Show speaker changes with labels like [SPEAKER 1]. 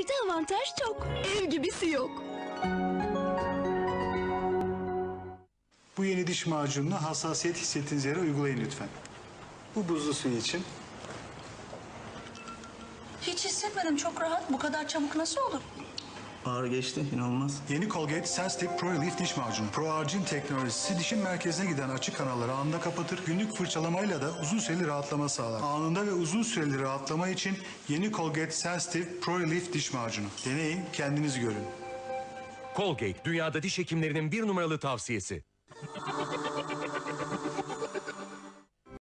[SPEAKER 1] Colgate'de avantaj çok. Ev gibisi yok.
[SPEAKER 2] Bu yeni diş macununu hassasiyet hissettiğiniz yere uygulayın lütfen. Bu buzlu suyu için.
[SPEAKER 3] Hiç hissetmedim çok rahat. Bu kadar çabuk nasıl olur?
[SPEAKER 4] Ağır geçti inanılmaz.
[SPEAKER 2] Yeni Colgate Sensitive Pro Relief diş macunu. Pro Argin teknolojisi dişin merkezine giden açık kanalları anında kapatır. Günlük fırçalamayla da uzun süreli rahatlama sağlar. Anında ve uzun süreli rahatlama için yeni Colgate Sensitive Pro Relief diş macunu. Deneyin, kendiniz görün.
[SPEAKER 5] Colgate dünyada diş hekimlerinin bir numaralı tavsiyesi.